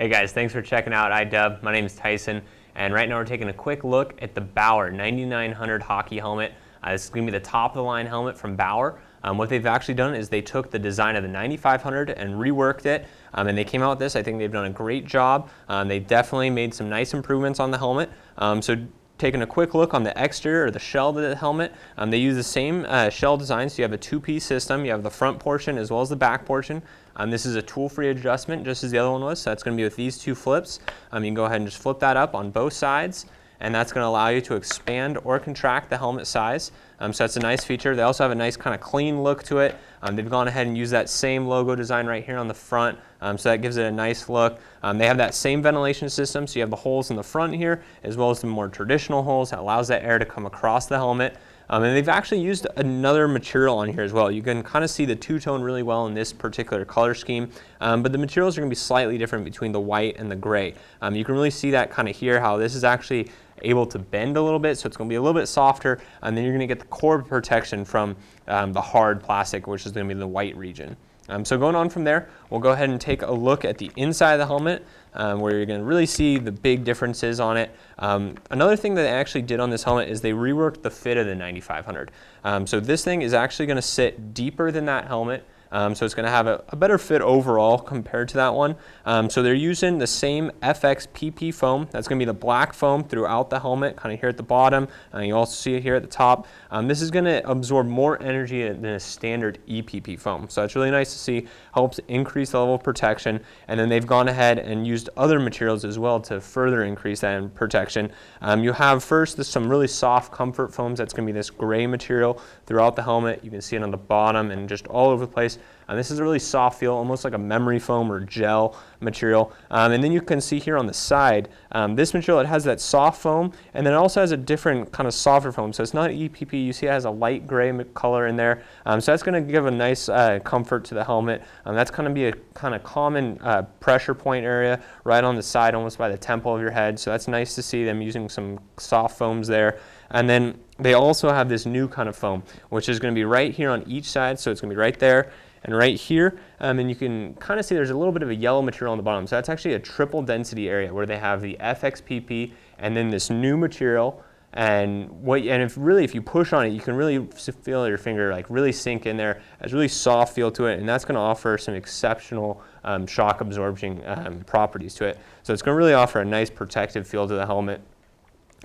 Hey guys, thanks for checking out iDub. My name is Tyson, and right now we're taking a quick look at the Bauer 9900 hockey helmet. Uh, this is going to be the top of the line helmet from Bauer. Um, what they've actually done is they took the design of the 9500 and reworked it, um, and they came out with this. I think they've done a great job. Um, they definitely made some nice improvements on the helmet. Um, so taking a quick look on the exterior or the shell of the helmet, um, they use the same uh, shell design. So you have a two-piece system. You have the front portion as well as the back portion. Um, this is a tool-free adjustment, just as the other one was. So that's going to be with these two flips. Um, you can go ahead and just flip that up on both sides and that's going to allow you to expand or contract the helmet size. Um, so that's a nice feature. They also have a nice kind of clean look to it. Um, they've gone ahead and used that same logo design right here on the front, um, so that gives it a nice look. Um, they have that same ventilation system, so you have the holes in the front here, as well as the more traditional holes that allows that air to come across the helmet. Um, and they've actually used another material on here as well. You can kind of see the two-tone really well in this particular color scheme, um, but the materials are going to be slightly different between the white and the gray. Um, you can really see that kind of here, how this is actually able to bend a little bit, so it's going to be a little bit softer, and then you're going to get the core protection from um, the hard plastic, which is going to be the white region. Um, so going on from there, we'll go ahead and take a look at the inside of the helmet um, where you're going to really see the big differences on it. Um, another thing that they actually did on this helmet is they reworked the fit of the 9500. Um, so this thing is actually going to sit deeper than that helmet. Um, so it's going to have a, a, better fit overall compared to that one. Um, so they're using the same FX PP foam. That's going to be the black foam throughout the helmet, kind of here at the bottom. Uh, you also see it here at the top. Um, this is going to absorb more energy than a standard EPP foam. So it's really nice to see. Helps increase the level of protection. And then they've gone ahead and used other materials as well to further increase that protection. Um, you have first this, some really soft comfort foams. That's going to be this gray material throughout the helmet. You can see it on the bottom and just all over the place. And this is a really soft feel, almost like a memory foam or gel material. Um, and then you can see here on the side, um, this material, it has that soft foam, and then it also has a different kind of softer foam. So it's not EPP. You see it has a light gray color in there. Um, so that's going to give a nice uh, comfort to the helmet. Um, that's going to be a kind of common uh, pressure point area right on the side, almost by the temple of your head. So that's nice to see them using some soft foams there. And then they also have this new kind of foam, which is going to be right here on each side. So it's going to be right there and right here. Um, and you can kind of see there's a little bit of a yellow material on the bottom. So that's actually a triple density area where they have the FXPP and then this new material. And what and if really if you push on it, you can really feel your finger like really sink in there. It's really soft feel to it, and that's going to offer some exceptional um, shock absorption um, properties to it. So it's going to really offer a nice protective feel to the helmet.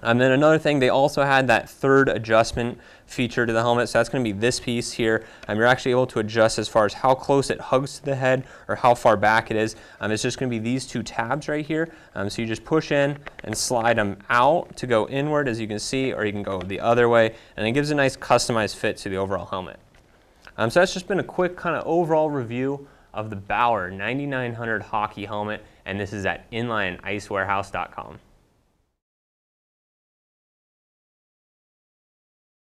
And then another thing, they also had that third adjustment feature to the helmet. So that's going to be this piece here. Um, you're actually able to adjust as far as how close it hugs to the head or how far back it is. Um, it's just going to be these two tabs right here. Um, so you just push in and slide them out to go inward as you can see, or you can go the other way. And it gives a nice customized fit to the overall helmet. Um, so that's just been a quick kind of overall review of the Bauer 9900 hockey helmet. And this is at inlineandIcewarehouse.com.